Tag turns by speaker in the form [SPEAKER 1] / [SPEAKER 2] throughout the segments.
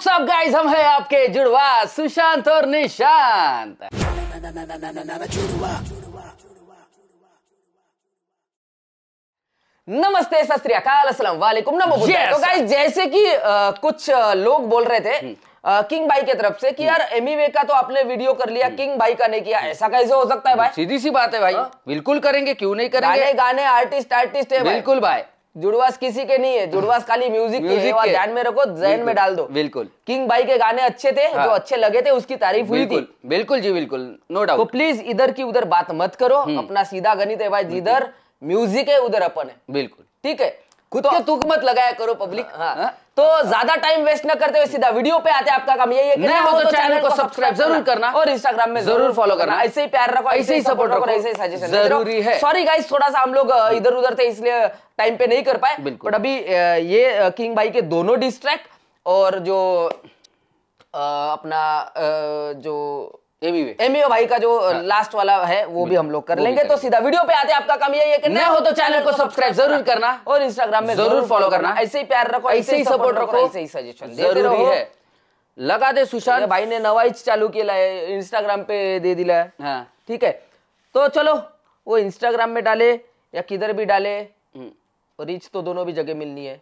[SPEAKER 1] WhatsApp guys हम हैं आपके जुड़वा सुशांत और निशांत। नमस्ते सत अस्सलाम वालेकुम। नमो
[SPEAKER 2] Yes.
[SPEAKER 1] तो गाइस जैसे कि कुछ लोग बोल रहे थे अ, किंग भाई की तरफ़ से कि यार एमीवे का तो आपने वीडियो कर लिया किंग भाई का नहीं किया। ऐसा कैसे हो सकता है भाई?
[SPEAKER 2] सीधी सी बात है भाई। बिल्कुल करेंगे क्यों नहीं
[SPEAKER 1] गाने
[SPEAKER 2] करेंगे?
[SPEAKER 1] गाने आर्टिस्ट आर्टिस्ट है
[SPEAKER 2] बिल्कुल भाई।
[SPEAKER 1] जुड़वास किसी के नहीं है जुड़वास खाली म्यूज़िक के है। ध्यान में रखो जहन में डाल दो।
[SPEAKER 2] बिल्कुल।
[SPEAKER 1] किंग भाई के गाने अच्छे थे
[SPEAKER 2] हाँ।
[SPEAKER 1] जो अच्छे लगे थे उसकी तारीफ़ हुई थी।
[SPEAKER 2] बिल्कुल जी बिल्कुल नो डाउट तो
[SPEAKER 1] प्लीज़ इधर की उधर बात मत करो अपना सीधा गणित है भाई जिधर म्यूज़िक है उधर अपन है।
[SPEAKER 2] बिल्कुल।
[SPEAKER 1] ठीक है?
[SPEAKER 2] खुद
[SPEAKER 1] तो-
[SPEAKER 2] तुक मत लगाया करो पब्लिक
[SPEAKER 1] हाँ।
[SPEAKER 2] हाँ?
[SPEAKER 1] तो ज़्यादा टाइम वेस्ट न करते हुए सीधा वीडियो पे आते हैं आपका काम यही है कि
[SPEAKER 2] हो तो चैनल को सब्सक्राइब ज़रूर करना।
[SPEAKER 1] और इंस्टाग्राम में
[SPEAKER 2] ज़रूर follow करना।
[SPEAKER 1] ऐसे ही प्यार रखो
[SPEAKER 2] ऐसे ही support रखो।
[SPEAKER 1] ऐसे ही सजेशन
[SPEAKER 2] ज़रूरी है।
[SPEAKER 1] सॉरी गाइस थोड़ा सा हम लोग इधर उधर थे इसलिए टाइम पे नहीं कर पाए बट अभी ये किंग भाई के दोनों डिस्ट्रैक्ट और जो अपना जो
[SPEAKER 2] एमीवे
[SPEAKER 1] एमओ भाई का जो हाँ। लास्ट वाला है वो भी हम लोग कर लेंगे। तो सीधा वीडियो पे आते हैं आपका काम यही है कि
[SPEAKER 2] नया हो तो चैनल को सब्सक्राइब ज़रूर करना
[SPEAKER 1] और इंस्टाग्राम में
[SPEAKER 2] ज़रूर follow करना।
[SPEAKER 1] ऐसे ही प्यार रखो
[SPEAKER 2] ऐसे ही सपोर्ट रखो।
[SPEAKER 1] ऐसे ही सजेशन
[SPEAKER 2] ज़रूरी है। लगा दे सुशांत।
[SPEAKER 1] भाई ने नवाईच चालू केला है इंस्टाग्राम पे दे दिला है।
[SPEAKER 2] हाँ।
[SPEAKER 1] ठीक है। तो चलो वो इंस्टाग्राम में डाले या किधर भी डाले
[SPEAKER 2] हम्म,
[SPEAKER 1] रीच तो दोनों भी जगह मिलनी है।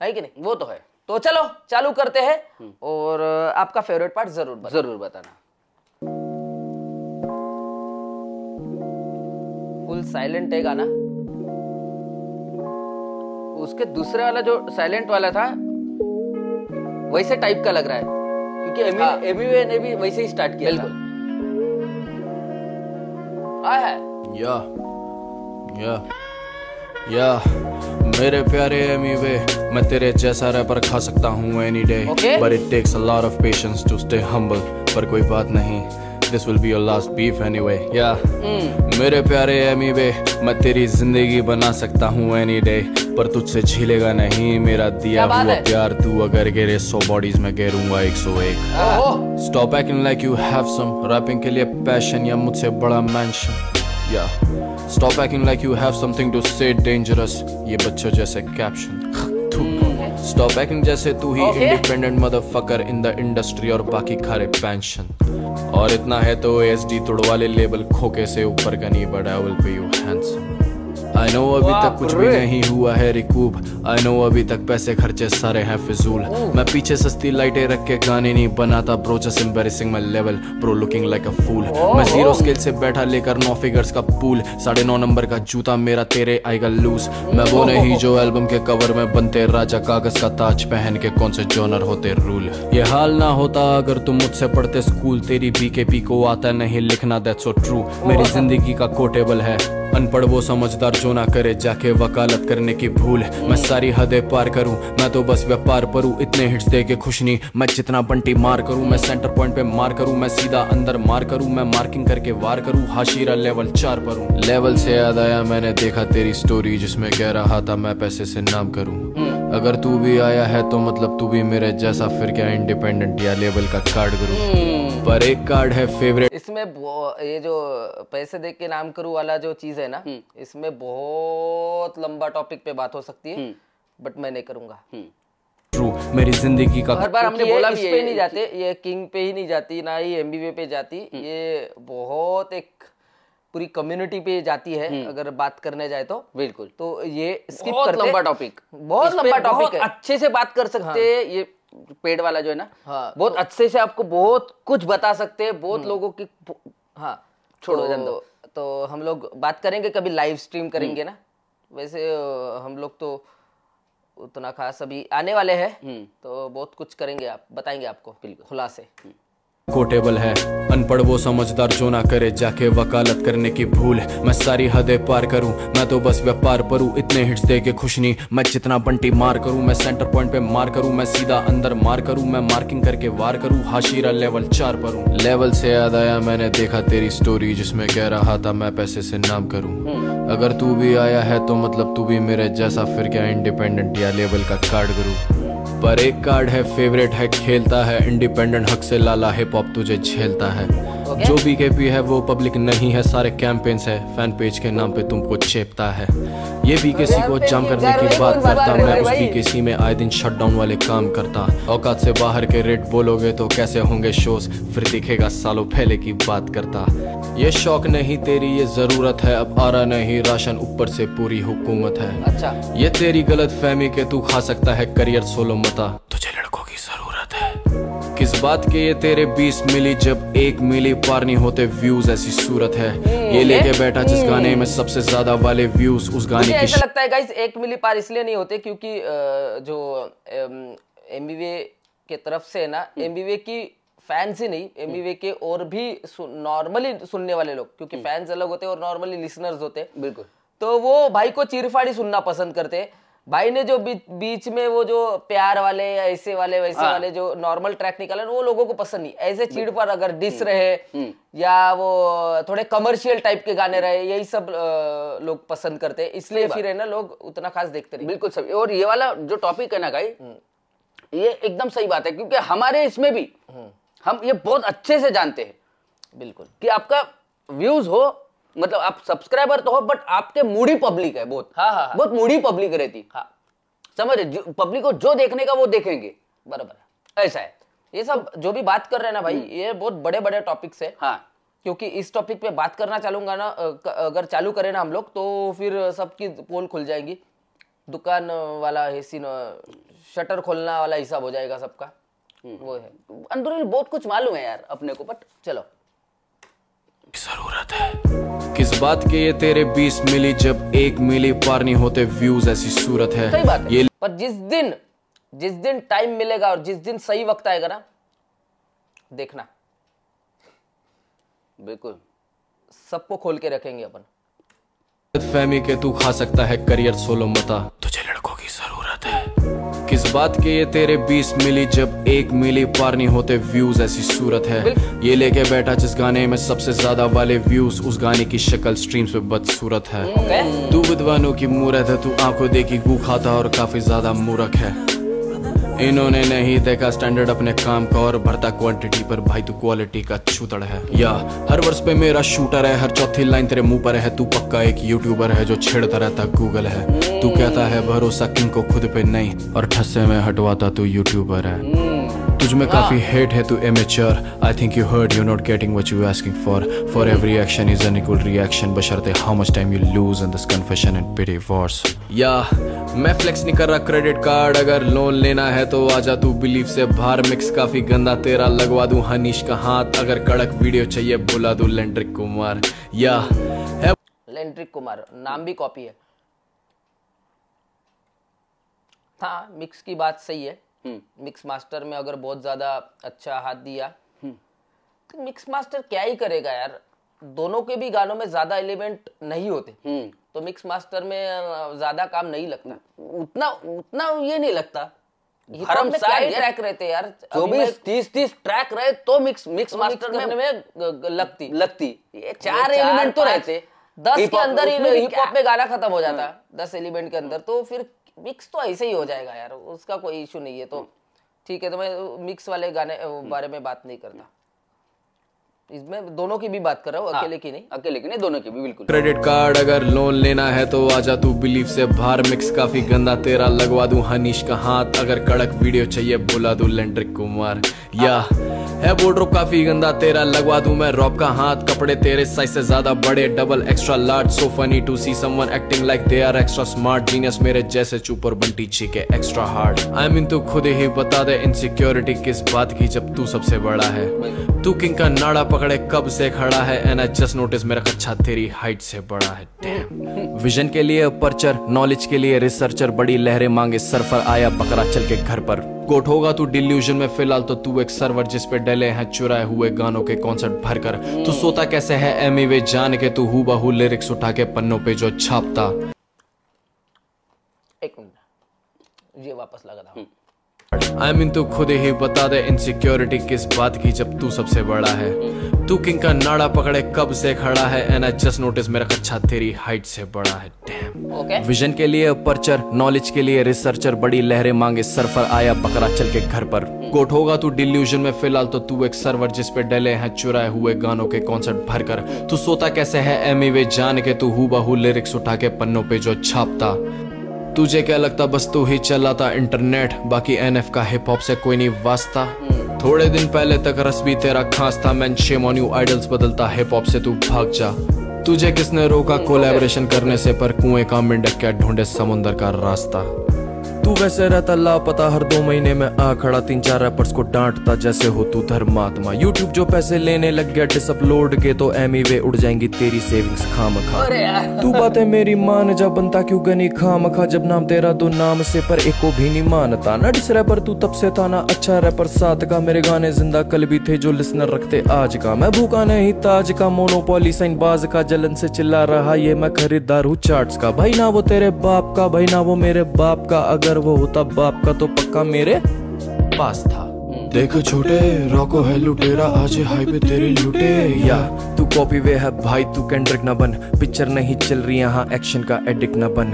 [SPEAKER 1] है कि नहीं?
[SPEAKER 2] वो तो है।
[SPEAKER 1] तो चलो चालू करते हैं और आपका फेवरेट पार्ट ज़रूर
[SPEAKER 2] ज़रूर बताना।
[SPEAKER 1] साइलेंट है गाना।
[SPEAKER 2] उसके दूसरे वाला जो साइलेंट वाला था वैसे टाइप का लग रहा है। क्योंकि
[SPEAKER 1] हाँ।
[SPEAKER 2] एमीवे ने भी वैसे ही स्टार्ट किया
[SPEAKER 1] बिल्कुल।
[SPEAKER 2] आया है?
[SPEAKER 3] या या या मेरे प्यारे एमीवे मैं तेरे जैसा रैपर खा सकता हूँ any day but it takes a lot of patience to stay humble पर कोई बात नहीं। This will be your last beef anyway या मेरे प्यारे एमीवे मैं तेरी ज़िंदगी बना सकता हूँ एनी डे पर तुझसे झीलेगा नहीं मेरा दिया हुआ? प्यार तू अगर गिरे सौ बॉडीज में गिरूँगा एक सौ एक। Stop acting like you have some rapping के लिए पैशन या मुझसे बड़ा मैंशन या stop acting like you have something to say dangerous ये बच्चों जैसे कैप्शन स्टॉप एक्टिंग जैसे तू ही. Independent motherfucker in the industry और बाकी खारे पेंशन और इतना है तो एस डी तुड़वाले लेबल खोके से ऊपर का नहीं but I will be you handsome I know अभी तक कुछ भी नहीं हुआ है रिकूप आई नो अभी तक पैसे खर्चे सारे हैं फिजूल। मैं पीछे सस्ती लाइटें रख के गाने नहीं बनाता bro just embarrassing my level bro looking like a fool मैं ज़ीरो स्केल से बैठा लेकर नौ फिगर्स का पूल साढ़े नौ नंबर का जूता मेरा तेरे आएगा लूज मैं वो नहीं जो एल्बम के कवर में बनते राजा कागज़ का ताज पहन के कौन से जोनर होते रूल ये हाल ना होता अगर तुम मुझसे पढ़ते स्कूल तेरी बीकेपी को आता नहीं लिखना दैट्स सो ट्रू मेरी ज़िंदगी का कोटेबल है। अनपढ़ वो समझदार जो ना करे, जाके वकालत करने की भूल मैं सारी हदें पार करूँ, मैं तो बस व्यापार करूँ इतने हिट्स दे के खुश नहीं। मैं जितना बंटी मार करूँ, मैं सेंटर पॉइंट पे मार करूँ, मैं सीधा अंदर मार करूँ, मैं मार्किंग करके वार करूँ, हाशीरा लेवल चार पर हूँ। लेवल से याद आया, मैंने देखा तेरी स्टोरी जिसमें कह रहा था, मैं पैसे से नाम करूँ। अगर तू भी आया है तो मतलब तू भी मेरे जैसा, फिर क्या इंडिपेंडेंट या लेवल का कार्ड करूँ? पर एक कार्ड है फेवरेट
[SPEAKER 1] इसमें ये जो पैसे देख के नाम करूँ वाला जो चीज़ है ना इसमें बहुत लंबा टॉपिक पे बात हो सकती है बट मैं नहीं करूँगा।
[SPEAKER 3] ट्रू मेरी ज़िंदगी का
[SPEAKER 2] हर बार हमने बोला
[SPEAKER 1] इस
[SPEAKER 2] भी
[SPEAKER 1] पे
[SPEAKER 2] है
[SPEAKER 1] नहीं जाते। ये किंग पे ही नहीं जाती ना ही एमबीवे पे जाती ये बहुत एक पूरी कम्युनिटी पे जाती है अगर बात करने जाए तो।
[SPEAKER 2] बिल्कुल।
[SPEAKER 1] तो ये स्किप
[SPEAKER 2] बहुत
[SPEAKER 1] करते
[SPEAKER 2] लंबा टॉपिक
[SPEAKER 1] बहुत लंबा टॉपिक है।
[SPEAKER 2] अच्छे से बात कर सकते हैं ये पेड़ वाला जो है ना
[SPEAKER 1] हाँ,
[SPEAKER 2] बहुत तो, अच्छे से आपको बहुत कुछ बता सकते हैं बहुत लोगों की
[SPEAKER 1] हाँ
[SPEAKER 2] छोड़ो,
[SPEAKER 1] तो, तो हम लोग बात करेंगे कभी लाइव स्ट्रीम करेंगे ना? वैसे हम लोग तो उतना खास अभी आने वाले हैं। तो बहुत कुछ करेंगे आप बताएँगे आपको बिल्कुल। से
[SPEAKER 3] कोटेबल है। अनपढ़ वो समझदार जो ना करे, जाके वकालत करने की भूल मैं सारी हदें पार करूँ, मैं तो बस व्यापार करूँ इतने हिट्स दे के खुश नहीं, मैं जितना बंटी मार करूँ, मैं सेंटर पॉइंट पे मार करूँ, मैं सीधा अंदर मार करूँ, मैं मार्किंग करके वार करूँ, हाशीरा लेवल चार पर। हूँ लेवल से याद आया, मैंने देखा तेरी स्टोरी जिसमें कह रहा था, मैं पैसे से नाम करूँ। अगर तू भी आया है तो मतलब तू भी मेरे जैसा फिर क्या इंडिपेंडेंट या लेवल का कार्ड करूँ पर एक कार्ड है फेवरेट है, खेलता है इंडिपेंडेंट हक से लाला हिप हॉप तुझे झेलता है।
[SPEAKER 1] ओके
[SPEAKER 3] जो भी के पी है वो पब्लिक नहीं है सारे कैंपेन्स है फ़ैन पेज के नाम पे तुमको चेपता है। ये भी किसी को जाम करने की बात करता मैं उस भी किसी में आए दिन शटडाउन वाले काम करता। औकात से बाहर के रेट बोलोगे तो कैसे होंगे शोज़ फिर दिखेगा सालों पहले की बात करता। ये शौक नहीं तेरी ये ज़रूरत है अब आ रहा नहीं राशन ऊपर से पूरी हुकूमत है।
[SPEAKER 1] अच्छा।
[SPEAKER 3] ये तेरी गलत फहमी के तू खा सकता है करियर सोलो मता। तुझे किस बात के ये तेरे बीस मिली जब एक मिली पार नहीं होते व्यूज़ ऐसी सूरत है। ये लेके बैठा जिस गाने में सबसे ज़्यादा वाले व्यूज़ उस गाने की
[SPEAKER 1] ऐसा लगता है गाइस एक मिली पार इसलिए नहीं होते क्योंकि जो एमबीवे के तरफ़ से है ना एमबीवे की फैंस ही नहीं एमबीवे के और भी नॉर्मली सुनने वाले लोग क्योंकि फैंस अलग होते हैं और नॉर्मली लिसनर्स होते हैं।
[SPEAKER 2] बिल्कुल।
[SPEAKER 1] तो वो भाई को चीरफाड़ी सुनना पसंद करते हैं। भाई ने जो बीच में वो जो प्यार वाले या ऐसे वाले वैसे
[SPEAKER 2] हाँ।
[SPEAKER 1] वाले जो नॉर्मल ट्रैक निकाले वो लोगों को पसंद नहीं। ऐसे चीड़ पर अगर डिस
[SPEAKER 2] हम्म।
[SPEAKER 1] रहे या वो थोड़े कमर्शियल टाइप के गाने रहे यही सब लोग पसंद करते हैं। इसलिए फिर है ना लोग उतना खास देखते नहीं।
[SPEAKER 2] बिल्कुल सही। और ये वाला जो टॉपिक है ना भाई ये एकदम सही बात है क्योंकि हमारे इसमें भी हम ये बहुत अच्छे से जानते हैं
[SPEAKER 1] बिल्कुल।
[SPEAKER 2] कि आपका व्यूज़ हो मतलब आप सब्सक्राइबर तो हो बट आपके मूडी पब्लिक है बहुत।
[SPEAKER 1] हाँ, हाँ, हाँ।
[SPEAKER 2] बहुत मूडी पब्लिक रहती।
[SPEAKER 1] हाँ।
[SPEAKER 2] समझ पब्लिक को जो देखने का वो देखेंगे।
[SPEAKER 1] बराबर।
[SPEAKER 2] ऐसा है।
[SPEAKER 1] ये सब जो भी बात कर रहे हैं ना भाई ये बहुत बड़े बड़े टॉपिक्स है।
[SPEAKER 2] हाँ।
[SPEAKER 1] क्योंकि इस टॉपिक पे बात करना चालूँगा ना अगर चालू करें ना हम लोग तो फिर सबकी पोल खुल जाएगी। दुकान वाला है सीन शटर खोलना वाला हिसाब हो जाएगा सबका। वो है।
[SPEAKER 2] अंदरूनी बहुत कुछ मालूम है यार अपने को बट
[SPEAKER 1] चलो।
[SPEAKER 3] ज़रूरत है। किस बात के ये तेरे बीस मिली जब एक मिली पार नहीं होते? व्यूज़ ऐसी सूरत है।
[SPEAKER 2] सही बात है।
[SPEAKER 3] ये
[SPEAKER 1] पर जिस दिन जिस दिन टाइम मिलेगा और जिस दिन सही वक्त आएगा ना देखना।
[SPEAKER 2] बिल्कुल।
[SPEAKER 1] सबको खोल के रखेंगे अपन।
[SPEAKER 3] फहमी के तू खा सकता है करियर सोलो मता। तुझे लड़कों की ज़रूरत है। किस बात के ये तेरे बीस मिली जब एक मिली पार नहीं होते व्यूज़ ऐसी सूरत है। ये लेके बैठा जिस गाने में सबसे ज़्यादा वाले व्यूज़ उस गाने की शक्ल स्ट्रीम्स पे बदसूरत है। तू विद्वानों की मूरत है तू आँखों देखी गू खाता और काफ़ी ज़्यादा मूर्ख है। इन्होंने नहीं देखा स्टैंडर्ड अपने काम का और भरता क्वांटिटी पर। भाई तू क्वालिटी का छूतड़ है। या हर वर्ष पे मेरा शूटर है हर चौथी लाइन तेरे मुँह पर है। तू पक्का एक यूट्यूबर है जो छेड़ता रहता गूगल है। तू कहता है भरोसा किंग को खुद पे नहीं। और ठस्से में हटवाता तू यूट्यूबर है। तुझ में काफ़ी हेट है तू amateur I think you heard you not getting what you asking for for every action is an equal reaction बशर्ते how much time you lose in this confession and pity wars या मैं flex नहीं कर रहा credit card अगर loan लेना है तो आजा तू बिलीव से। बाहर मिक्स काफ़ी गंदा तेरा लगवा दूँ हनीश का हाथ। अगर कड़क वीडियो चाहिए बुला दूँ लेंड्रिक कुमार। या है
[SPEAKER 1] लेंड्रिक कुमार नाम भी कॉपी है। हाँ मिक्स की बात सही है। मिक्स मास्टर में अगर बहुत ज़्यादा अच्छा हाथ दिया तो मिक्स मास्टर क्या ही करेगा यार? दोनों के भी गानों में ज़्यादा एलिमेंट नहीं होते।
[SPEAKER 2] हम्म।
[SPEAKER 1] तो मिक्स मास्टर में ज़्यादा काम नहीं लगता।
[SPEAKER 2] उतना उतना ये नहीं लगता।
[SPEAKER 1] ट्रैक रहते यार।
[SPEAKER 2] जो भी तीस तीस ट्रैक रहे तो मिक्स मिक्स
[SPEAKER 1] तो
[SPEAKER 2] मास्टर में
[SPEAKER 1] में लगती।
[SPEAKER 2] लगती। ये चार एलिमेंट तो रहते।
[SPEAKER 1] दस के अंदर ही हिप हॉप में गाना खत्म हो जाता। दस एलिमेंट के अंदर तो फिर मिक्स तो ऐसे ही हो जाएगा यार उसका कोई इशू नहीं है तो। ठीक है तो मैं मिक्स वाले गाने बारे में बात नहीं करता। इसमें दोनों की भी बात कर रहा हूँ अकेले की नहीं।
[SPEAKER 2] अकेले की नहीं दोनों की भी बिल्कुल।
[SPEAKER 3] क्रेडिट कार्ड अगर लोन लेना है तो आजा तू बिलीव से। बाहर मिक्स काफ़ी गंदा तेरा लगवा दू हनीश का हाथ। अगर कड़क वीडियो चाहिए बोला दू लेंड्रिक कुमार। या है बोर्ड्रोप काफ़ी गंदा, तेरा लगवा दूँ मैं रॉब का हाथ। कपड़े तेरे साइज़ से ज़्यादा बड़े double extra large so funny to see someone acting like they are extra smart genius मेरे जैसे चुप और Bunty cheeky extra hard I mean तू खुद ही बता दे इनसिक्योरिटी किस बात की, जब तू सबसे बड़ा है। तू किंग का नाड़ा पकड़े कब से खड़ा है एंड आई जस्ट नोटिस मेरा कच्चा तेरी हाइट से बड़ा है. विजन के लिए पर्चर नॉलेज के लिए रिसर्चर बड़ी लहरें मांगे सर्फर आया, बकरा चल के घर पर। गोट होगा तू डिल्यूजन में फ़िलहाल तो तू एक सर्वर जिस पे डले हैं चुराए हुए गानों के कॉन्सर्ट भर कर तू सोता कैसे है एम वे जान के तू हु बहु लिरिक्स उठा के पन्नों पे जो छापता।
[SPEAKER 1] एक मिनट। ये वापस लगा था
[SPEAKER 3] आई मीन तू खुद ही बता दे इनसिक्योरिटी किस बात की जब तू सबसे बड़ा है। तू किंग का नाड़ा पकड़े कब से खड़ा है? एंड आई जस्ट नोटिस मेरा कच्चा तेरी हाइट से बड़ा है। डैम
[SPEAKER 1] ओके
[SPEAKER 3] विजन के लिए पर्चर नॉलेज के लिए रिसर्चर बड़ी लहरें मांगे सरफर आया बकरा चल के घर पर। गोट होगा तू डिल्यूजन में फ़िलहाल तो तू एक सर्वर जिस पे डले हैं चुराए हुए गानों के कॉन्सर्ट भर कर तू सोता कैसे है? एमी वे जान के तू हूबहू लिरिक्स उठा के पन्नों पे जो छापता। तुझे क्या लगता बस तू ही चलाता इंटरनेट? बाकी एनएफ का हिप हॉप से कोई नहीं वास्ता। थोड़े दिन पहले तक रस भी तेरा खास था मैं शेम ऑन यू आइडल्स बदलता हिप हॉप से तू भाग जा। तुझे किसने रोका कोलैबोरेशन करने से पर कुएँ का मिंडक क्या ढूंढे समुंदर का रास्ता? तू वैसे रहता लापता हर दो महीने में आ खड़ा तीन चार रैपर्स को डांटता जैसे हो तू धर्मात्मा। यूट्यूब जो पैसे लेने लग गया डिस अपलोड के तो एमी वे उड़ जाएँगी तेरी सेविंग्स खाम खा तू बातें मेरी मान जा बनता क्यों गनी खाम खा जब नाम तेरा दो नाम से पर एक को भी नहीं मानता। ना डिस रैपर तू तब से था ना अच्छा रैपर साथ का मेरे गाने ज़िंदा कल भी थे जो लिसनर रखते आज का। मैं भूखा नहीं ताज का मोनोपोली साइन बाज का जलन से चिल्ला रहा ये मैं खरीदार हूँ चार्ट का। भाई ना वो तेरे बाप का भाई ना वो मेरे बाप का अगर वो होता बाप का तो पक्का मेरे पास था। देखो छोटे, रॉको है लुटेरा, आज हाई पे तेरी लुटे। या, तू कॉपी वे है भाई, तू कैंड्रिक ना बन। पिक्चर नहीं चल रही, यहाँ एक्शन का एडिक्ट ना बन।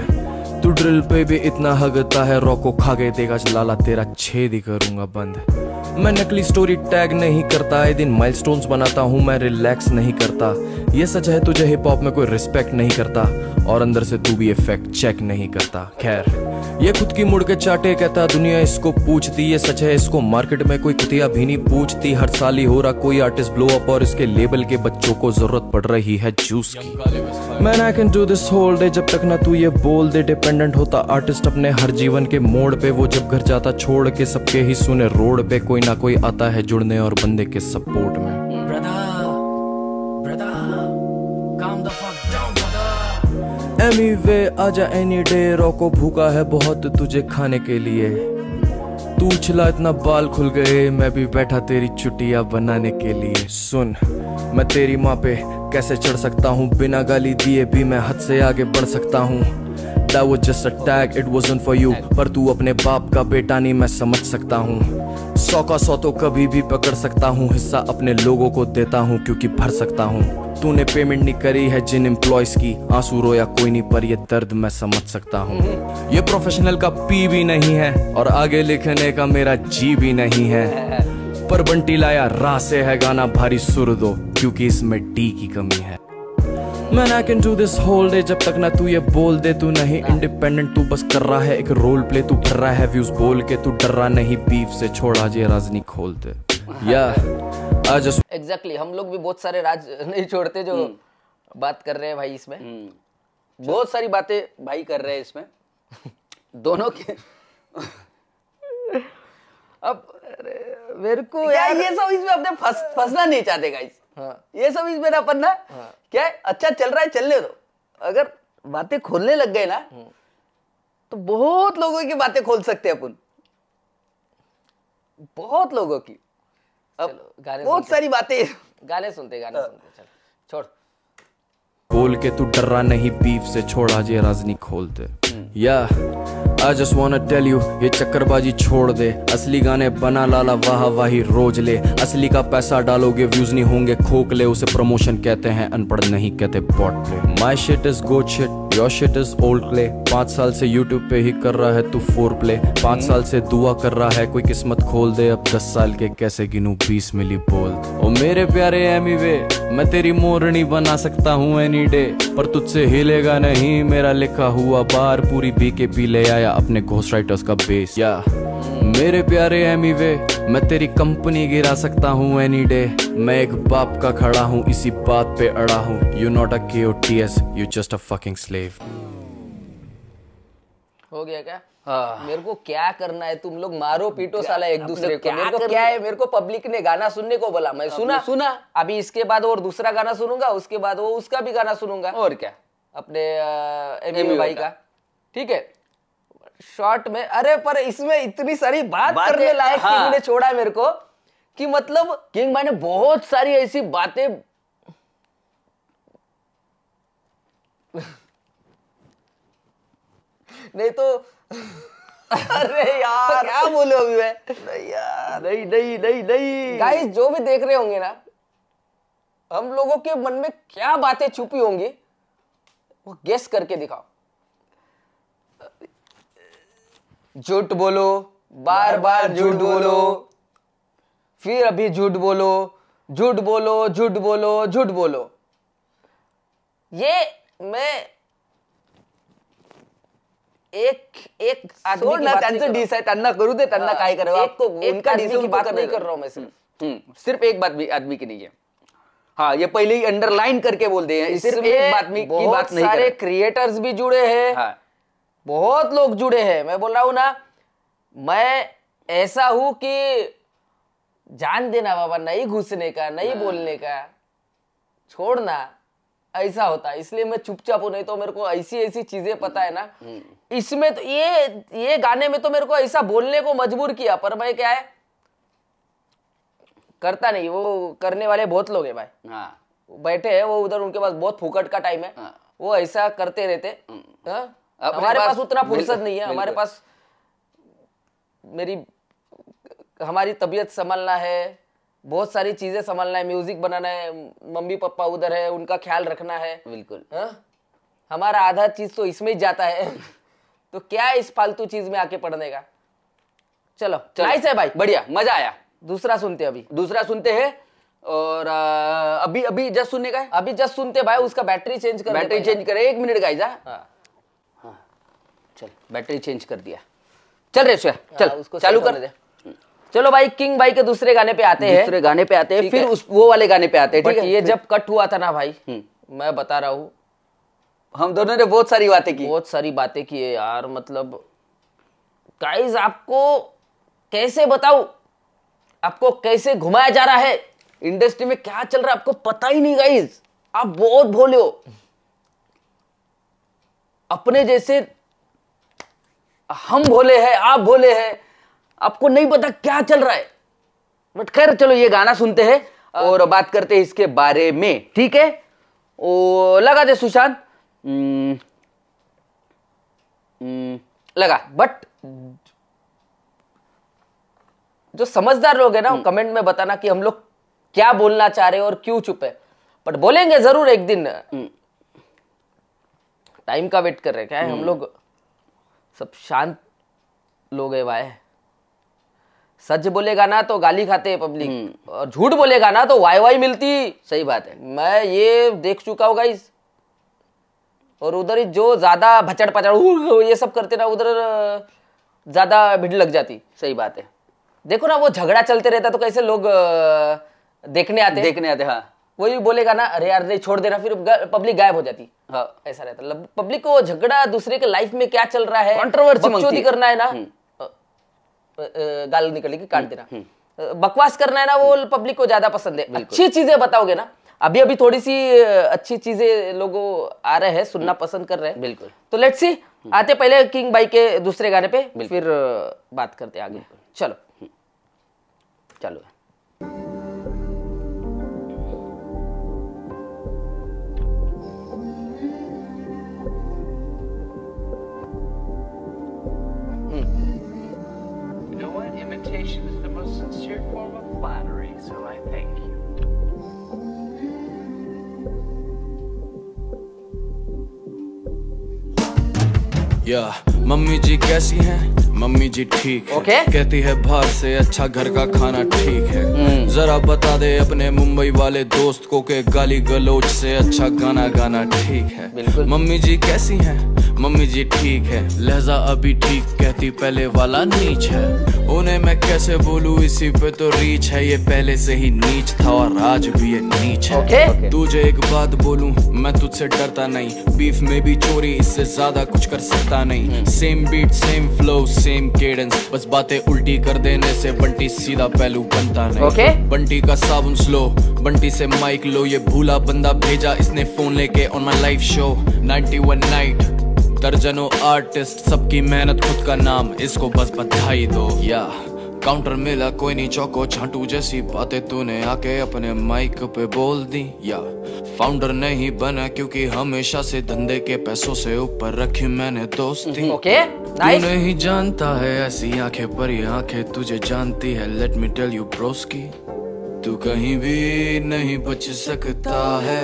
[SPEAKER 3] तू ड्रिल पे भी इतना हगता है, रॉको खा गए देगा लाला तेरा छेद ही करूँगा बंद। मैं नकली स्टोरी टैग नहीं करता आए दिन माइलस्टोन्स बनाता हूँ, मैं रिलैक्स नहीं करता। ये सच है, तुझे हिप हॉप में कोई रिस्पेक्ट नहीं करता, और अंदर से तू भी ये फैक्ट चेक नहीं करता। खैर, ये खुद की मुड़ के चाटे कहता, दुनिया इसको पूछती, ये सच है, इसको मार्केट में कोई कुतिया भी नहीं पूछती। हर साल ही हो रहा, कोई आर्टिस्ट ब्लो अप और इसके लेबल के बच्चों को ज़रूरत पड़ रही है जूस की। Man I can do this whole day जब तक ना तू ये बोल दे डिपेंडेंट होता आर्टिस्ट अपने हर जीवन के मोड़ पे। वो जब घर जाता, छोड़ के सबके ही सुने रोड पे, कोई ना कोई आता है जुड़ने और बंदे के सपोर्ट में। एमी वे आजा एनी डे रोको भूखा है बहुत तुझे खाने के लिए। तू उछला इतना बाल खुल गए मैं भी बैठा तेरी चुटिया बनाने के लिए। सुन मैं तेरी माँ पे कैसे चढ़ सकता हूँ? बिना गाली दिए भी मैं हद से आगे बढ़ सकता हूँ। That was just a tag, it wasn't for you. पर तू अपने बाप का बेटा नहीं मैं समझ सकता हूँ सौ का सौ तो कभी भी पकड़ सकता हूँ हिस्सा अपने लोगों को देता हूँ क्योंकि भर सकता हूँ तूने पेमेंट नहीं करी है जिन एम्प्लॉयज़ की आँसू रोया कोई नहीं पर ये दर्द मैं समझ सकता हूँ ये प्रोफेशनल का पी भी नहीं है और आगे लिखने का मेरा जी भी नहीं है। पर बंटी लाया रा से है गाना भारी सुर दो क्योंकि इसमें डी की कमी है। Man I can do this whole day जब तक ना तू ये बोल दे तू नहीं इंडिपेंडेंट तू बस कर रहा है एक रोल प्ले तू भर रहा है व्यूज़ बोल के तू डर रहा नहीं बीफ से छोड़ा जे राजनी खोल दे. या आज
[SPEAKER 1] एग्जैक्टली हम लोग भी बहुत सारे राज नहीं छोड़ते जो बात कर रहे हैं भाई इसमें।
[SPEAKER 2] बहुत सारी बातें भाई कर रहे हैं इसमें। दोनों के
[SPEAKER 1] अब मेरे को यार
[SPEAKER 2] ये सब इसमें अपने फंस फंसना नहीं चाहते गाइस
[SPEAKER 1] हाँ।
[SPEAKER 2] ये सब इसमें ना अपन ना क्या है अच्छा चल रहा है चलने दो। अगर बातें खोलने लग गए ना तो बहुत लोगों की बातें खोल सकते हैं अपन। बहुत लोगों की। अब
[SPEAKER 1] गाने
[SPEAKER 2] बहुत सारी बातें
[SPEAKER 1] गाने सुनते गाने सुनते चल छोड़।
[SPEAKER 3] बोल के तू डर रहा नहीं बीफ से छोड़ा जे राजनी खोलते। या। I just wanna tell you ये चक्करबाजी छोड़ दे। असली गाने बना लाला, वाह वाही, रोज ले। असली का पैसा डालोगे, व्यूज़ नहीं होंगे खोखले उसे प्रमोशन कहते हैं, अनपढ़ नहीं कहते, but play my shit is gold shit your shit is old play पाँच साल से यूट्यूब पे ही कर रहा है तू फोर प्ले पाँच साल से दुआ कर रहा है कोई किस्मत खोल दे. अब दस साल के कैसे गिनू? बीस मिली बोल. ओ मेरे प्यारे एमी वे मैं तेरी मोरनी बना सकता हूँ एनी डे पर तुझसे हिलेगा नहीं मेरा लिखा हुआ बार पूरी बीके पी ले आया अपने घोस्ट राइटर्स का बेस या मेरे प्यारे एमी वे मैं तेरी कंपनी गिरा सकता हूँ एनी डे मैं एक बाप का खड़ा हूँ इसी बात पे अड़ा हूँ. You not a K O T S you just a fucking slave
[SPEAKER 1] हो गया क्या?
[SPEAKER 2] हाँ।
[SPEAKER 1] मेरे को क्या करना है? तुम लोग मारो पीटो साला एक दूसरे को।
[SPEAKER 2] क्या
[SPEAKER 1] मेरे को क्या है? मेरे को पब्लिक ने गाना सुनने को बोला। मैं सुना।
[SPEAKER 2] सुना।
[SPEAKER 1] अभी इसके बाद और दूसरा गाना सुनूँगा उसके बाद वो उसका भी गाना सुनूँगा।
[SPEAKER 2] और क्या?
[SPEAKER 1] अपने एमी
[SPEAKER 2] एमी
[SPEAKER 1] भाई।
[SPEAKER 2] का।
[SPEAKER 1] ठीक है? शॉर्ट में अरे पर इसमें इतनी सारी बात
[SPEAKER 2] बातें-
[SPEAKER 1] करने लायक
[SPEAKER 2] हाँ।
[SPEAKER 1] ने छोड़ा है मेरे को कि मतलब
[SPEAKER 2] किंग भाई ने बहुत सारी ऐसी बातें
[SPEAKER 1] नहीं तो
[SPEAKER 2] अरे यार। क्या बोलूँ अभी मैं? नहीं यार। नहीं नहीं नहीं नहीं।
[SPEAKER 1] गाइस जो भी देख रहे होंगे ना हम लोगों के मन में क्या बातें छुपी होंगी वो गेस करके दिखाओ। झूठ बोलो बार बार झूठ बोलो। फिर अभी झूठ बोलो झूठ बोलो झूठ बोलो झूठ बोलो। ये मैं एक एक आदमी
[SPEAKER 2] त्यांचं डिस आहे त्यांना करू दे त्यांना
[SPEAKER 1] हूँ।
[SPEAKER 2] काय करावं
[SPEAKER 1] एक को
[SPEAKER 2] उनका डिस
[SPEAKER 1] की बात नहीं कर रहा हूँ मैं सिर्फ़।
[SPEAKER 2] हम्म, सिर्फ़ एक बात भी आदमी की नहीं है। हाँ ये पहले ही अंडरलाइन करके बोल दे सिर्फ़ एक बात की बात नहीं
[SPEAKER 1] सारे
[SPEAKER 2] कर।
[SPEAKER 1] क्रिएटर्स भी जुड़े हैं।
[SPEAKER 2] हाँ।
[SPEAKER 1] बहुत लोग जुड़े हैं। मैं बोल रहा हूँ ना मैं ऐसा हूँ कि जान देना बाबा नहीं घुसने का नहीं बोलने का। छोड़ना ऐसा होता है। इसलिए मैं चुपचाप हूँ नहीं तो मेरे को ऐसी ऐसी चीज़ें पता है ना। इसमें तो ये ये गाने में तो मेरे को ऐसा बोलने को मजबूर किया पर मैं क्या है करता नहीं। वो करने वाले बहुत लोग है भाई।
[SPEAKER 2] हाँ।
[SPEAKER 1] बैठे हैं वो उधर उनके पास बहुत फुकट का टाइम है।
[SPEAKER 2] हाँ।
[SPEAKER 1] वो ऐसा करते रहते। हाँ? हमारे
[SPEAKER 2] पास-
[SPEAKER 1] उतना फुर्सत नहीं है हमारे पास मेरी हमारी तबीयत संभालना है बहुत सारी चीज़ें संभालना है म्यूज़िक बनाना है मम्मी पापा उधर है उनका ख्याल रखना है।
[SPEAKER 2] बिल्कुल।
[SPEAKER 1] हाँ? हमारा आधा चीज़ तो इसमें ही जाता है। तो क्या इस फालतू चीज़ में आके पढ़ने का? चलो नाइस है भाई।
[SPEAKER 2] बढ़िया मज़ा आया।
[SPEAKER 1] दूसरा सुनते अभी।
[SPEAKER 2] दूसरा सुनते हैं और आ, अभी अभी जस्ट सुनने का है?
[SPEAKER 1] अभी जस्ट सुनते भाई उसका बैटरी चेंज कर
[SPEAKER 2] बैटरी चेंज करे। एक मिनट
[SPEAKER 1] हाँ।
[SPEAKER 2] चल बैटरी चेंज कर दिया। चल रे
[SPEAKER 1] हाँ,
[SPEAKER 2] चल
[SPEAKER 1] उसको
[SPEAKER 2] चालू कर।
[SPEAKER 1] दे। चलो भाई किंग भाई के दूसरे गाने पे आते हैं।
[SPEAKER 2] दूसरे गाने पे आते हैं फिर
[SPEAKER 1] है।
[SPEAKER 2] उस वो वाले गाने पे आते हैं ठीक है?
[SPEAKER 1] ये जब कट हुआ था ना भाई
[SPEAKER 2] हम्म।
[SPEAKER 1] मैं बता रहा हूँ।
[SPEAKER 2] हम दोनों ने बहुत सारी बातें की।
[SPEAKER 1] बहुत सारी बातें की है यार मतलब गाइस आपको कैसे बताऊँ? आपको कैसे घुमाया जा रहा है?
[SPEAKER 2] इंडस्ट्री में क्या चल रहा है आपको पता ही नहीं गाइज़ आप बहुत भोले हो। अपने जैसे हम भोले हैं आप भोले हैं। आपको नहीं पता क्या चल रहा है। बट खैर चलो ये गाना सुनते हैं और बात करते हैं इसके बारे में ठीक है? ओ लगा दे सुशांत। हम्म, हम्म, लगा
[SPEAKER 1] बट जो समझदार लोग हैं ना वो कमेंट में बताना कि हम लोग क्या बोलना चाह रहे हैं और क्यों चुप है। बट बोलेंगे ज़रूर एक दिन। टाइम का वेट कर रहे हैं। क्या है हम लोग सब शांत लोग है भाई सच बोलेगा ना तो गाली खाते हैं पब्लिक और झूठ बोलेगा ना तो वाई वाई मिलती
[SPEAKER 2] सही बात है।
[SPEAKER 1] मैं ये देख चुका हूँ गाइस और उधर ही जो ज़्यादा भचड़ पचड़ ये सब करते ना उधर ज़्यादा भीड़ लग जाती
[SPEAKER 2] सही बात है।
[SPEAKER 1] देखो ना वो झगड़ा चलते रहता तो कैसे लोग देखने आते
[SPEAKER 2] देखने आते हाँ।
[SPEAKER 1] वही बोलेगा ना अरे यार नहीं छोड़ देना फिर पब्लिक गायब हो जाती।
[SPEAKER 2] हाँ।
[SPEAKER 1] ऐसा रहता। पब्लिक को झगड़ा दूसरे के लाइफ में क्या चल रहा है?
[SPEAKER 2] मांगती
[SPEAKER 1] करना है ना। अ, गाल निकलेगी काट देना। बकवास करना है ना वो पब्लिक को ज़्यादा पसंद है। अच्छी चीज़ें बताओगे ना। अभी अभी थोड़ी सी अच्छी चीज़ें लोगों आ रहे हैं सुनना पसंद कर रहे हैं।
[SPEAKER 2] बिल्कुल।
[SPEAKER 1] तो लेट्स सी आते पहले किंग बाई के दूसरे गाने पे फिर बात करते आगे। चलो।
[SPEAKER 2] चलो।
[SPEAKER 4] Flattery, so I thank you.
[SPEAKER 3] या मम्मी जी कैसी हैं मम्मी जी ठीक है
[SPEAKER 1] Okay.
[SPEAKER 3] कहती है बाहर से अच्छा घर का खाना ठीक है जरा बता दे अपने मुंबई वाले दोस्त को के गाली गलोच से अच्छा गाना गाना ठीक है। मम्मी जी कैसी हैं मम्मी जी ठीक है लहजा अभी ठीक कहती पहले वाला नीच है। उन्हें मैं कैसे बोलूँ इसी पे तो रीच है। ये पहले से ही नीच था और आज भी ये नीच है।
[SPEAKER 1] ओके
[SPEAKER 3] तुझे एक बात बोलूँ मैं तुझसे डरता नहीं। बीफ में भी चोरी इससे ज़्यादा कुछ कर सकता नहीं। Same beat same flow same cadence बस बातें उल्टी कर देने से बंटी सीधा पहलू बनता नहीं।
[SPEAKER 1] Okay.
[SPEAKER 3] बंटी का साबुन स्लो बंटी से माइक लो ये भूला बंदा भेजा। इसने फ़ोन लेके on my live show 91 night दर्जनों आर्टिस्ट सबकी मेहनत खुद का नाम इसको बस बधाई दो। या काउंटर मिला कोई नहीं चौको छांटू जैसी बातें तूने आके अपने माइक पे बोल दी। या फाउंडर नहीं बना क्योंकि हमेशा से धंधे के पैसों से ऊपर रखी मैंने दोस्ती।
[SPEAKER 5] ओके
[SPEAKER 3] तू
[SPEAKER 5] नाइस
[SPEAKER 3] नहीं जानता है ऐसी आँखें पर ये आँखें तुझे जानती है। Let me tell you broski तू कहीं भी नहीं बच सकता है।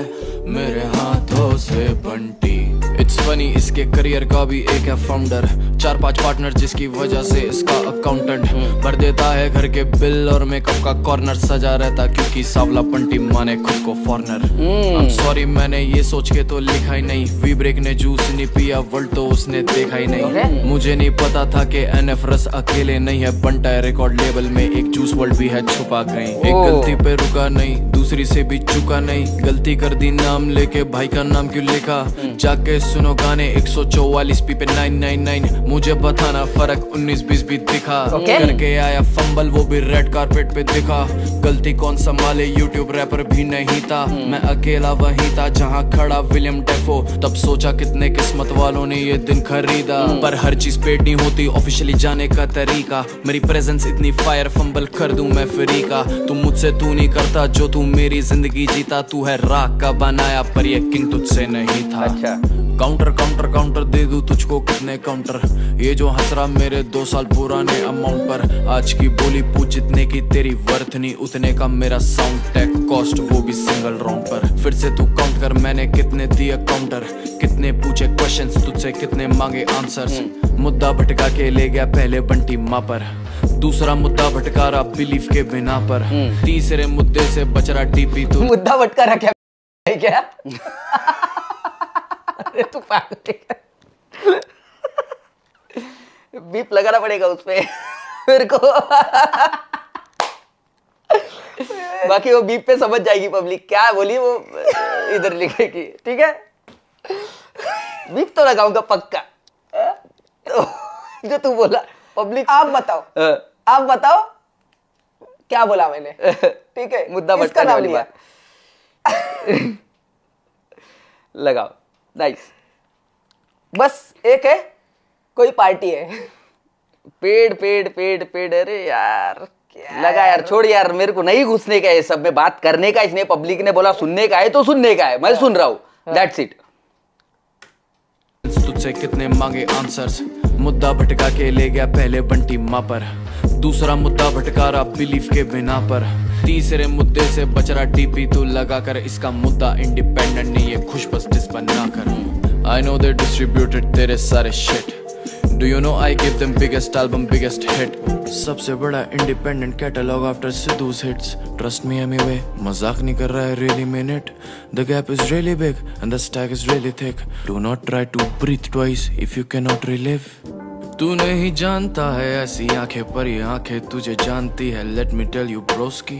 [SPEAKER 3] मेरे हाथों से बंटी। इट्स फनी इसके करियर का भी एक है फाउंडर चार पाँच पार्टनर जिसकी वजह से इसका अकाउंटेंट भर देता है घर के बिल और मेकअप का कॉर्नर सजा रहता क्योंकि सावला पंटी माने खुद को फॉरनर सॉरी मैंने ये सोच के तो लिखा ही नहीं. वी ब्रेक ने जूस नहीं पिया वर्ल्ड तो उसने देखा ही नहीं. मुझे नहीं पता था कि एनएफ रस अकेले नहीं है बंटा है रिकॉर्ड लेवल में एक जूस वर्ल्ड भी है छुपा कहीं. एक गलती पे रुका नहीं दूसरी से भी चुका नहीं। गलती कर दी नाम लेके भाई का नाम क्यों लिखा? जाके सुनो गाने 144 पी पे 999 मुझे पता ना फ़र्क 19 20 भी दिखा।
[SPEAKER 5] Okay.
[SPEAKER 3] करके आया फंबल वो भी रेड कारपेट पे दिखा। गलती कौन संभाले यूट्यूब रैपर भी नहीं था। मैं अकेला वही था जहाँ खड़ा विलियम डेफो तब सोचा कितने किस्मत वालों ने ये दिन खरीदा। पर हर चीज़ पेड नहीं होती ऑफिशियली जाने का तरीका। मेरी प्रेजेंस इतनी फायर फंबल कर दूँ मैं फ्री का। तुम मुझसे तू नहीं करता जो तू मेरी ज़िंदगी जीता, तू है राख का बनाया, पर ये किंग तुझसे नहीं था
[SPEAKER 2] अच्छा।
[SPEAKER 3] काउंटर काउंटर काउंटर दे दूँ तुझको कितने काउंटर ये जो हंस रहा मेरे दो साल पुराने अमाउंट पर आज की बोली पूछ जितने की तेरी वर्थ नहीं उतने का मेरा साउंड टैग कॉस्ट वो भी सिंगल राउंड पर। फिर से तू काउंट कर मैंने कितने दिए काउंटर कितने पूछे क्वेश्चंस तुझसे कितने मांगे आंसर्स मुद्दा भटका के ले गया पहले बंटी माँ पर। दूसरा मुद्दा भटका रहा बिलीफ के बिना पर। तीसरे मुद्दे से बच रहा डीपी तू।
[SPEAKER 5] मुद्दा भटका रखा है क्या? अरे तू पागल है बीप लगाना पड़ेगा उस पे मेरे को। बाकी वो बीप पे समझ जाएगी पब्लिक। क्या बोली वो इधर लिखेगी ठीक है? बीप तो लगाऊँगा पक्का। तो जो तू बोला पब्लिक।
[SPEAKER 1] आप बताओ। आप बताओ। क्या बोला मैंने? ठीक है?
[SPEAKER 5] मुद्दा भटकाने
[SPEAKER 1] नाम लिया?
[SPEAKER 5] लगाओ। नाइस
[SPEAKER 1] बस एक है कोई पार्टी है।
[SPEAKER 2] पेड़ पेड़ पेड़ पेड़ अरे यार क्या लगा यार छोड़ यार मेरे को नहीं घुसने का है सब में बात करने का इसने पब्लिक ने बोला सुनने का है तो सुनने का है मैं सुन रहा हूँ। दैट्स इट
[SPEAKER 3] तुझसे कितने मांगे आंसर्स मुद्दा भटका के ले गया पहले बंटी माँ पर। दूसरा मुद्दा भटका रहा बिलीफ के बिना पर। तीसरे मुद्दे से बच रहा डीपी तू लगा कर इसका मुद्दा इंडिपेंडेंट नहीं है खुश बस डिस बना कर। आई नो दे डिस्ट्रीब्यूटेड तेरे सारे shit do you know I give them biggest album biggest hit सबसे बड़ा independent catalogue after Sidhu's hits trust me anyway मज़ाक नहीं कर रहा है really mean it the gap is really big and the stack is really thick do not try to breathe twice if you can not relive तू नहीं जानता है ऐसी आँखें पर ये आँखें तुझे जानती है। Let me tell you broski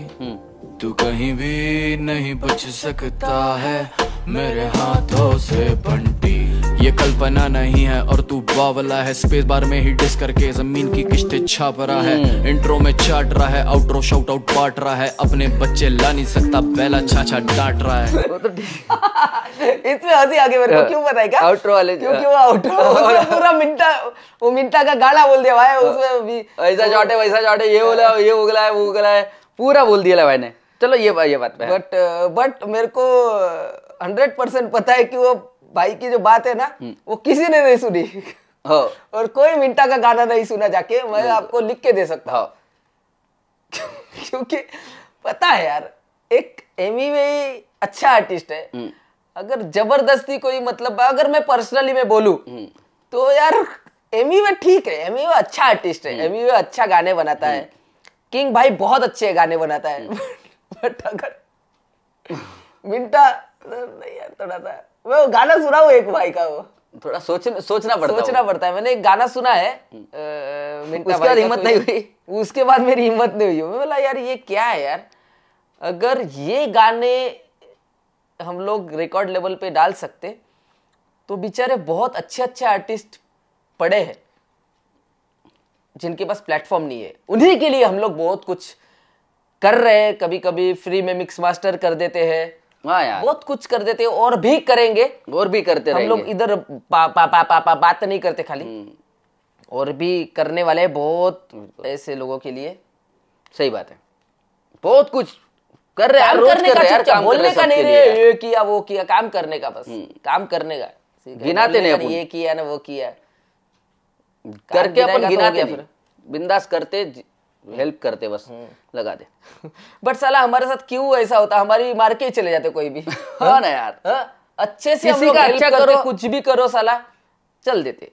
[SPEAKER 3] तू कहीं भी नहीं बच सकता है। मेरे हाथों से बंटी ये कल्पना नहीं है और तू बावला है। स्पेस बार में ही डिस करके ज़मीन की किश्ते छाप रहा है। इंट्रो में चाट रहा है आउटरो शाउट आउट बांट रहा है। अपने बच्चे ला नहीं सकता पहला छाछा डांट रहा है।
[SPEAKER 2] तो
[SPEAKER 1] इसमें हँसी आगे मेरे को क्यों है क्या?
[SPEAKER 2] Outro वाले जो-
[SPEAKER 1] क्योंकि वो आउटरो पूरा मिंटा वो मिंटा का गाना बोल दिया भाई उसमें भी
[SPEAKER 2] ऐसा शॉट है वैसा शॉट है ये बोला ये उगला है वो उगला है। पूरा बोल दिया भाई ने। चलो ये ये बात है।
[SPEAKER 1] बट बट मेरे को हंड्रेड परसेंट पता है कि वो भाई की जो बात है ना वो किसी ने नहीं सुनी।
[SPEAKER 2] हो।
[SPEAKER 1] और कोई मिंटा का गाना नहीं सुना जाके मैं आपको लिख के दे सकता हूँ। क्योंकि पता है यार एक एमी में अच्छा आर्टिस्ट है। अगर ज़बरदस्ती कोई मतलब अगर मैं पर्सनली में बोलूँ तो यार एमी में ठीक है। एमी में अच्छा आर्टिस्ट है। एमी में अच्छा गाने बनाता है। किंग भाई बहुत अच्छे गाने बनाता है। बट अगर मिंटा नहीं यार थोड़ा सा। मैं गाना सुना हूँ एक भाई का वो।
[SPEAKER 2] थोड़ा सोच सोचना पड़ता
[SPEAKER 1] सोचना पड़ता है। मैंने एक गाना सुना है अ,
[SPEAKER 2] उसके बाद हिम्मत नहीं
[SPEAKER 1] ये- उसके बाद मेरी हिम्मत नहीं हुई। मैं बोला यार ये क्या है यार? अगर ये गाने हम लोग रिकॉर्ड लेवल पे डाल सकते तो बेचारे बहुत अच्छे अच्छे आर्टिस्ट पड़े हैं जिनके पास प्लेटफॉर्म नहीं है। उन्हीं के लिए हम लोग बहुत कुछ कर रहे हैं कभी कभी फ्री में मिक्स मास्टर कर देते हैं।
[SPEAKER 2] हाँ यार।
[SPEAKER 1] बहुत कुछ कर देते हैं और भी करेंगे।
[SPEAKER 2] और भी करते
[SPEAKER 1] हम लोग इधर पा, पा, पा, पा, बात नहीं करते खाली। और भी करने वाले बहुत ऐसे लोगों के लिए।
[SPEAKER 2] सही बात है। बहुत कुछ कर रहे हैं।
[SPEAKER 1] काम करने
[SPEAKER 2] कर
[SPEAKER 1] का
[SPEAKER 2] रहे यार, काम
[SPEAKER 1] बोलने का नहीं
[SPEAKER 2] सबके
[SPEAKER 1] रे
[SPEAKER 2] लिए यार।
[SPEAKER 1] ये किया वो किया काम करने का बस। काम करने का।
[SPEAKER 2] गिनाते नहीं
[SPEAKER 1] ये किया ना वो किया।
[SPEAKER 2] करके अपन
[SPEAKER 1] तो
[SPEAKER 2] गिनाते
[SPEAKER 1] फिर।
[SPEAKER 2] बिंदास करते हेल्प करते बस लगा दे।
[SPEAKER 1] बट साला हमारे साथ क्यों ऐसा होता? हमारी मार के ही चले जाते कोई भी।
[SPEAKER 2] हाँ ना यार।
[SPEAKER 1] हाँ? अच्छे से हम लोग
[SPEAKER 2] अच्छा
[SPEAKER 1] करते,
[SPEAKER 2] करो।
[SPEAKER 1] कुछ भी करो साला। चल देते।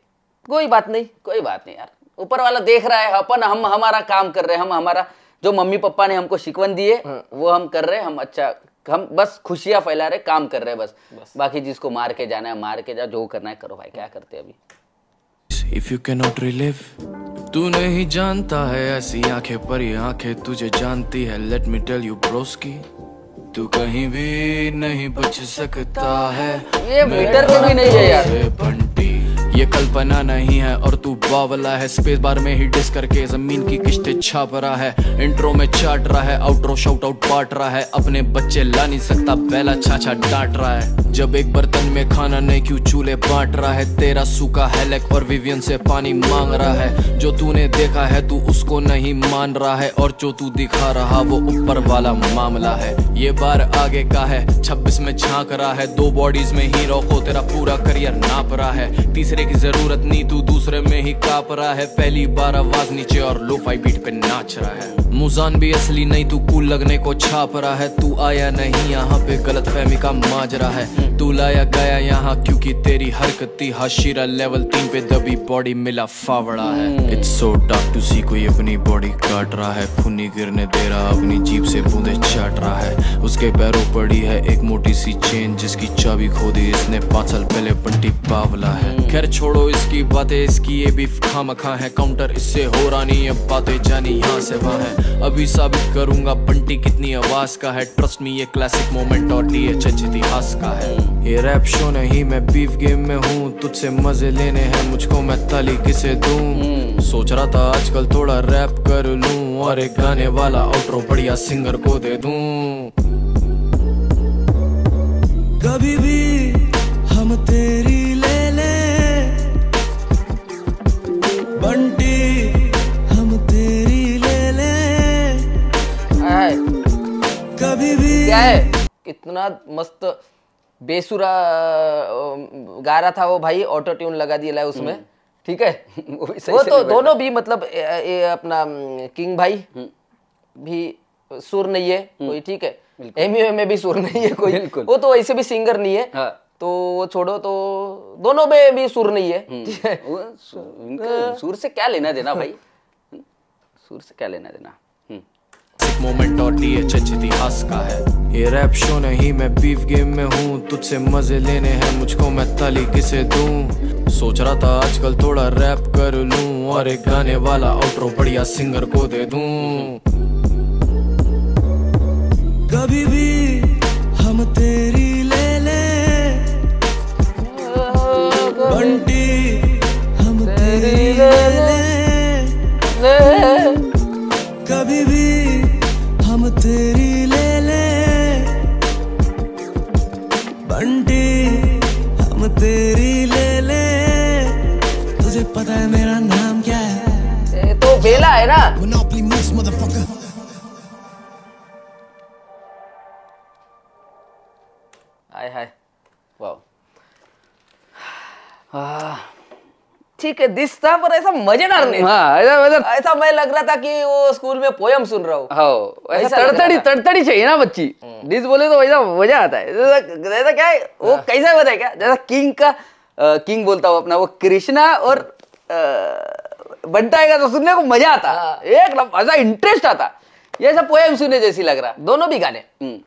[SPEAKER 1] कोई बात नहीं।
[SPEAKER 2] कोई बात नहीं यार। ऊपर वाला देख रहा है अपन हम हमारा काम कर रहे हैं हम हमारा जो मम्मी पापा ने हमको शिकवन दिए वो हम कर रहे हैं हम अच्छा हम बस खुशियाँ फैला रहे काम कर रहे हैं बस। बाकी जिसको मार के जाना है मार के जा जो करना है करो भाई क्या करते हैं अभी?
[SPEAKER 3] If you cannot रिलीव तू नहीं जानता है ऐसी आँखें पर ये आँखें तुझे जानती है let me tell you broski तू कहीं भी नहीं बच सकता है।
[SPEAKER 2] ये मीटर पे भी नहीं है यार।
[SPEAKER 3] बंटी ये कल्पना नहीं है और तू बावला है। स्पेस बार में ही डिस करके ज़मीन की किस्तें छाप रहा है। इंट्रो में चाट रहा है आउटरो शाउट आउट बांट रहा है। अपने बच्चे ला नहीं सकता, पहला छाछा डांट रहा है। जब एक बर्तन में खाना नहीं, क्यों चूल्हे बांट रहा है? तेरा सूखा हेलेक और विवियन से पानी मांग रहा है। जो तूने देखा है, तू उसको नहीं मान रहा है। और जो तू दिखा रहा, वो ऊपर वाला मामला है। ये बार आगे का है, छब्बीस में झाँक रहा है। दो बॉडीज में ही रोको तेरा पूरा करियर नाप रहा है। तीसरे की ज़रूरत नहीं, तू दूसरे में ही काप रहा है। पहली बार आवाज़ नीचे और लोफाई बीट पे नाच रहा है। मुजान भी असली नहीं, तू कूल लगने को छाप रहा है। तू आया नहीं, यहाँ पे गलत फहमी का माजरा है। तू लाया गया यहाँ, क्योंकि तेरी हरकत थी हाशिरा लेवल तीन पे दबी बॉडी मिला फावड़ा है। It's so dark to see कोई अपनी बॉडी काट रहा है। खूनी गिरने दे रहा, अपनी जीप से बूंदे चाट रहा है। उसके पैरों पड़ी है एक मोटी सी चेन जिसकी चाबी खो दी। इसने पाँच साल पहले बंटी बावला है। खैर छोड़ो इसकी बातें, इसकी ये भी खा है। काउंटर इससे हो रहा नहीं अब बातें जानी यहाँ से वहाँ है। अभी साबित करूँगा, बंटी कितनी आवाज़ का है। ट्रस्ट मी ये क्लासिक मोमेंट और टीएचएच इतिहास का है। ये रैप शो नहीं, मैं बीफ गेम में हूँ। तुझसे मज़े लेने हैं, मुझको मैं ताली किसे दूँ? सोच रहा था आजकल थोड़ा रैप कर लूँ और एक गाने वाला आउटरो बढ़िया सिंगर को दे दूँ।
[SPEAKER 6] कभी भी हम तेरी
[SPEAKER 1] क्या है। कितना मस्त बेसुरा गा रहा था वो भाई ऑटो ट्यून लगा दिया है उसमें। ठीक है?
[SPEAKER 2] वो भी सही
[SPEAKER 1] वो तो दोनों भी मतलब ए, ए, अपना किंग भाई भी सुर नहीं है कोई ठीक है? एमयू में भी सुर नहीं है कोई। वो तो ऐसे भी सिंगर नहीं है।
[SPEAKER 2] हाँ।
[SPEAKER 1] तो वो छोड़ो तो दोनों में भी सुर नहीं है। है?
[SPEAKER 2] इनका सुर से क्या लेना देना भाई? सुर से क्या लेना देना?
[SPEAKER 3] क्लासिक मोमेंट और टीएचएच इतिहास का है। ये रैप शो नहीं मैं बीफ गेम में हूँ। तुझसे मज़े लेने हैं मुझको मैं ताली किसे दूँ? सोच रहा था आजकल थोड़ा रैप कर लूँ और एक गाने वाला आउटरो बढ़िया सिंगर को दे दूँ।
[SPEAKER 6] कभी भी हम तेरी ले ले। बंटी
[SPEAKER 1] ठीक है दिसता पर ऐसा मज़ेदार नहीं
[SPEAKER 2] हाँ ऐसा मतलब
[SPEAKER 1] ऐसा मैं लग रहा था कि वो स्कूल में पोयम सुन रहा हूँ।
[SPEAKER 2] हाँ ऐसा तड़तड़ी तड़तड़ी चाहिए ना बच्ची। डिस बोले तो वैसा मज़ा आता है। जैसा क्या है वो कैसा पता है क्या? जैसा किंग का किंग बोलता हूँ अपना वो कृष्णा और बंटा आएगा तो सुनने को मज़ा आता।
[SPEAKER 1] हाँ।
[SPEAKER 2] एक ऐसा इंटरेस्ट आता। ये ऐसा पोएम सुने जैसी लग रहा।
[SPEAKER 1] दोनों भी गाने।
[SPEAKER 2] हम्म,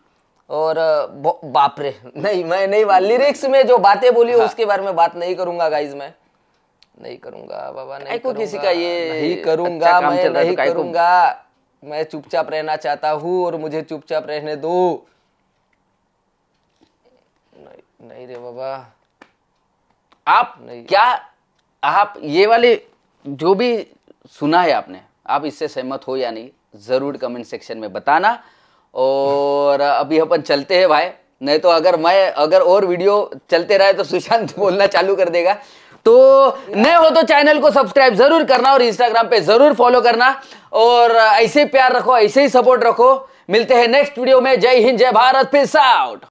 [SPEAKER 1] और बाप रे नहीं मैं नहीं लिरिक्स में जो बातें बोली हो। उसके बारे में बात नहीं करूँगा गाइज़ मैं। नहीं करूँगा बाबा नहीं
[SPEAKER 2] को
[SPEAKER 1] करूँगा,
[SPEAKER 2] किसी का ये
[SPEAKER 1] नहीं
[SPEAKER 2] अच्छा
[SPEAKER 1] करूँगा
[SPEAKER 2] काम
[SPEAKER 1] मैं
[SPEAKER 2] चल तो
[SPEAKER 1] नहीं करूँगा। मैं चुपचाप रहना चाहता हूँ और मुझे चुपचाप रहने दो। नहीं नहीं रे बाबा।
[SPEAKER 2] आप
[SPEAKER 1] नहीं।
[SPEAKER 2] क्या आप ये वाले जो भी सुना है आपने आप इससे सहमत हो या नहीं ज़रूर कमेंट सेक्शन में बताना। और अभी अपन चलते हैं भाई नहीं तो अगर मैं अगर और वीडियो चलते रहे तो सुशांत बोलना चालू कर देगा। तो नए हो तो चैनल को सब्सक्राइब ज़रूर करना और इंस्टाग्राम पे ज़रूर फॉलो करना। और ऐसे ही प्यार रखो, ऐसे ही सपोर्ट रखो। मिलते हैं नेक्स्ट वीडियो में। जय हिंद, जय भारत पीस आउट